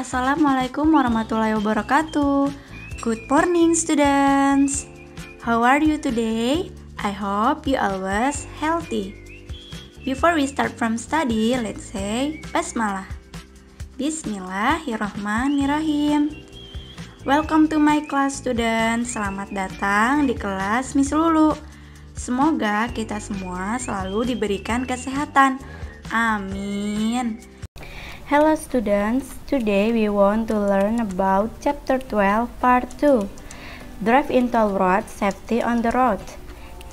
Assalamualaikum warahmatullahi wabarakatuh. Good morning, students. How are you today? I hope you always healthy. Before we start from study, let's say Basmalah. Bismillahirrahmanirrahim. Welcome to my class students. Selamat datang di kelas Miss Lulu. Semoga kita semua selalu diberikan kesehatan. Amin. Hello students, today we want to learn about chapter 12 part 2 Drive in toll road, safety on the road.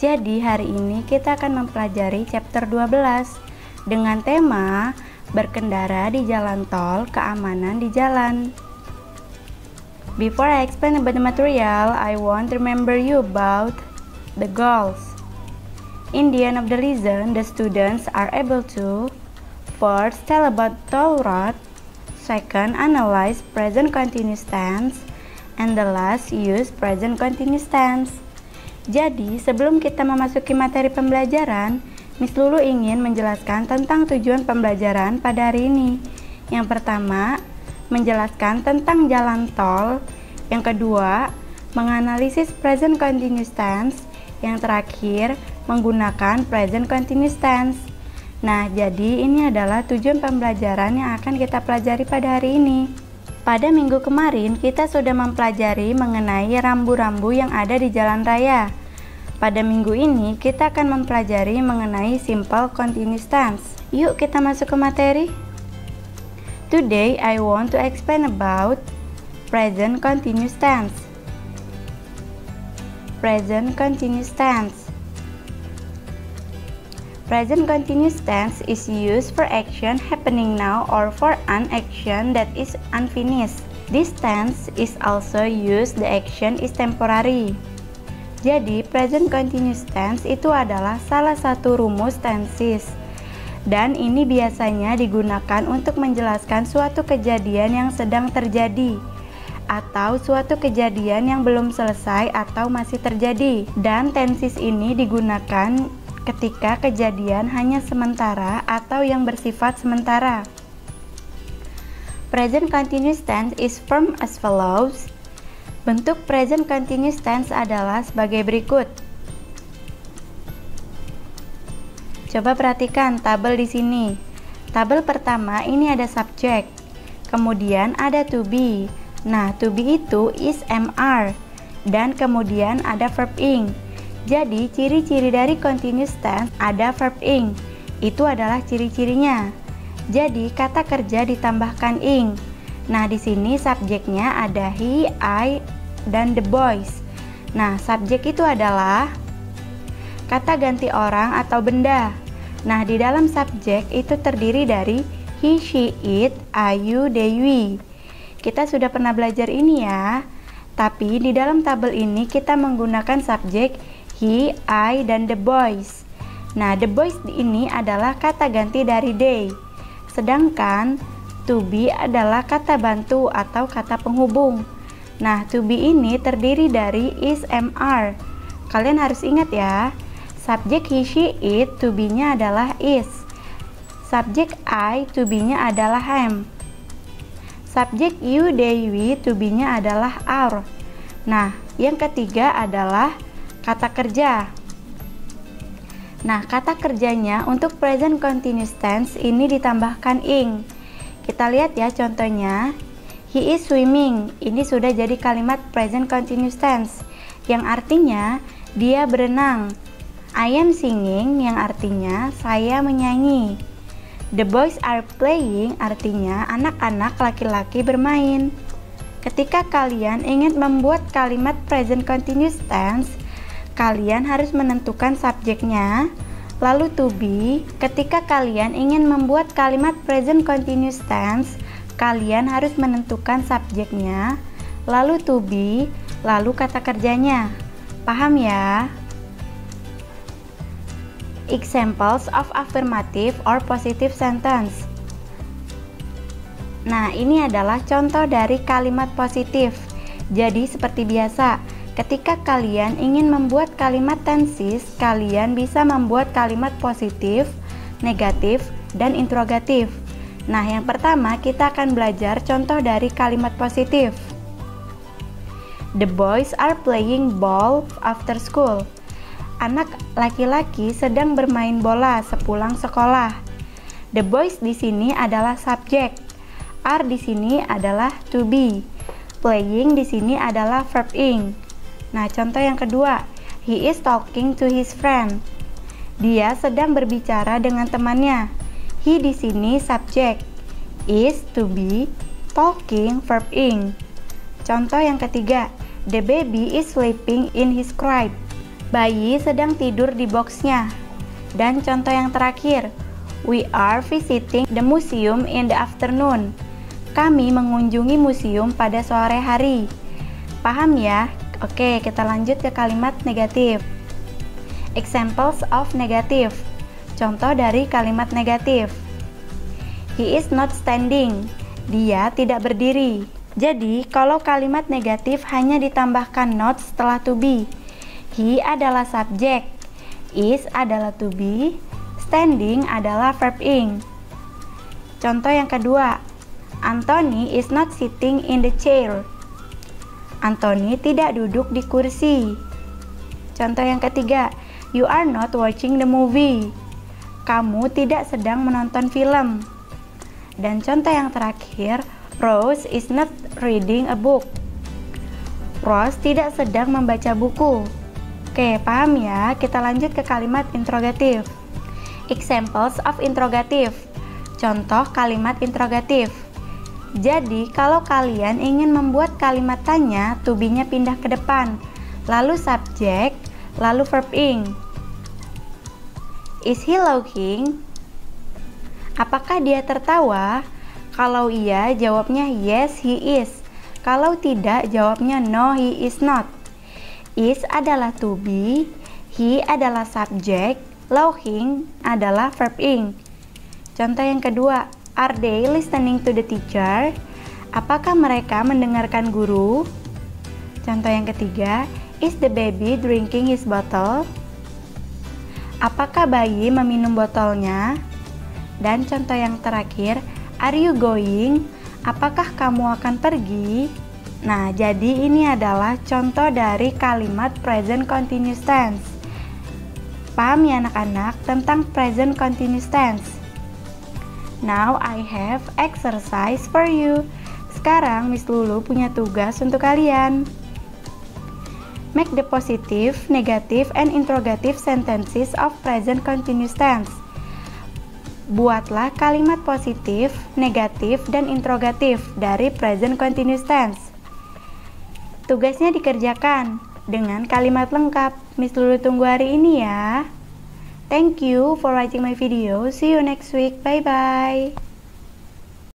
Jadi hari ini kita akan mempelajari chapter 12 dengan tema berkendara di jalan tol, keamanan di jalan. Before I explain about the material, I want to remember you about the goals. In the end of the lesson, the students are able to First, tell about toll road. Second, analyze present continuous tense. And the last, use present continuous tense. Jadi, sebelum kita memasuki materi pembelajaran, Miss Lulu ingin menjelaskan tentang tujuan pembelajaran pada hari ini. Yang pertama, menjelaskan tentang jalan tol. Yang kedua, menganalisis present continuous tense. Yang terakhir, menggunakan present continuous tense. Nah, jadi ini adalah tujuan pembelajaran yang akan kita pelajari pada hari ini. Pada minggu kemarin, kita sudah mempelajari mengenai rambu-rambu yang ada di jalan raya. Pada minggu ini, kita akan mempelajari mengenai simple continuous tense. Yuk kita masuk ke materi. Today, I want to explain about present continuous tense. Present continuous tense Present continuous tense is used for action happening now or for an action that is unfinished. This tense is also used the action is temporary. Jadi, present continuous tense itu adalah salah satu rumus tenses. Dan ini biasanya digunakan untuk menjelaskan suatu kejadian yang sedang terjadi atau suatu kejadian yang belum selesai atau masih terjadi. Dan tenses ini digunakan ketika kejadian hanya sementara atau yang bersifat sementara. Present continuous tense is form as follows. Bentuk present continuous tense adalah sebagai berikut. Coba perhatikan tabel di sini. Tabel pertama ini ada subjek, kemudian ada to be. Nah, to be itu is MR dan kemudian ada verb ing. Jadi, ciri-ciri dari continuous tense ada verb ing. Itu adalah ciri-cirinya. Jadi, kata kerja ditambahkan ing. Nah, di sini subjeknya ada he, I, dan the boys. Nah, subjek itu adalah kata ganti orang atau benda. Nah, di dalam subjek itu terdiri dari he, she, it, I, you, they, we. Kita sudah pernah belajar ini ya. Tapi di dalam tabel ini kita menggunakan subjek he, I, dan the boys. Nah, the boys ini adalah kata ganti dari they. Sedangkan to be adalah kata bantu atau kata penghubung. Nah, to be ini terdiri dari is, am, are. Kalian harus ingat ya, subjek he, she, it, to be-nya adalah is. Subjek I, to be-nya adalah am. Subjek you, they, we, to be-nya adalah are. Nah, yang ketiga adalah kata kerja. Nah, kata kerjanya untuk present continuous tense ini ditambahkan ing. Kita lihat ya contohnya. He is swimming. Ini sudah jadi kalimat present continuous tense yang artinya dia berenang. I am singing yang artinya saya menyanyi. The boys are playing artinya anak-anak laki-laki bermain. Ketika kalian ingin membuat kalimat present continuous tense, kalian harus menentukan subjeknya. Lalu to be, ketika kalian ingin membuat kalimat present continuous tense, kalian harus menentukan subjeknya, lalu to be, lalu kata kerjanya. Paham ya? Examples of affirmative or positive sentence. Nah, ini adalah contoh dari kalimat positif. Jadi, seperti biasa, Ketika kalian ingin membuat kalimat tensis, kalian bisa membuat kalimat positif, negatif, dan interrogatif. Nah, yang pertama kita akan belajar contoh dari kalimat positif. The boys are playing ball after school. Anak laki-laki sedang bermain bola sepulang sekolah. The boys di sini adalah subjek. Are di sini adalah to be. Playing di sini adalah verb ing. Nah, contoh yang kedua, he is talking to his friend. Dia sedang berbicara dengan temannya. He di sini subjek. Is to be talking verb ing. Contoh yang ketiga, the baby is sleeping in his crib. Bayi sedang tidur di boxnya. Dan contoh yang terakhir, we are visiting the museum in the afternoon. Kami mengunjungi museum pada sore hari. Paham ya? Oke, kita lanjut ke kalimat negatif. Examples of negative. Contoh dari kalimat negatif. He is not standing. Dia tidak berdiri. Jadi, kalau kalimat negatif hanya ditambahkan not setelah to be. He adalah subjek, is adalah to be, standing adalah verb ing. Contoh yang kedua, Anthony is not sitting in the chair. Anthony tidak duduk di kursi. Contoh yang ketiga, you are not watching the movie. Kamu tidak sedang menonton film. Dan contoh yang terakhir, Rose is not reading a book. Rose tidak sedang membaca buku. Oke, paham ya? Kita lanjut ke kalimat interrogatif. Examples of interrogative. Contoh kalimat interrogatif. Jadi, kalau kalian ingin membuat kalimat tanya, to be-nya pindah ke depan, lalu subjek, lalu verb ing. Is he laughing? Apakah dia tertawa? Kalau iya, jawabnya yes, he is. Kalau tidak, jawabnya no, he is not. Is adalah to be, he adalah subjek, laughing adalah verb ing. Contoh yang kedua, are they listening to the teacher? Apakah mereka mendengarkan guru? Contoh yang ketiga, is the baby drinking his bottle? Apakah bayi meminum botolnya? Dan contoh yang terakhir, are you going? Apakah kamu akan pergi? Nah, jadi ini adalah contoh dari kalimat present continuous tense. Paham ya anak-anak tentang present continuous tense? Now I have exercise for you. Sekarang Miss Lulu punya tugas untuk kalian. Make the positive, negative, and interrogative sentences of present continuous tense. Buatlah kalimat positif, negatif, dan interrogatif dari present continuous tense. Tugasnya dikerjakan dengan kalimat lengkap. Miss Lulu tunggu hari ini ya. Thank you for watching my video. See you next week. Bye bye.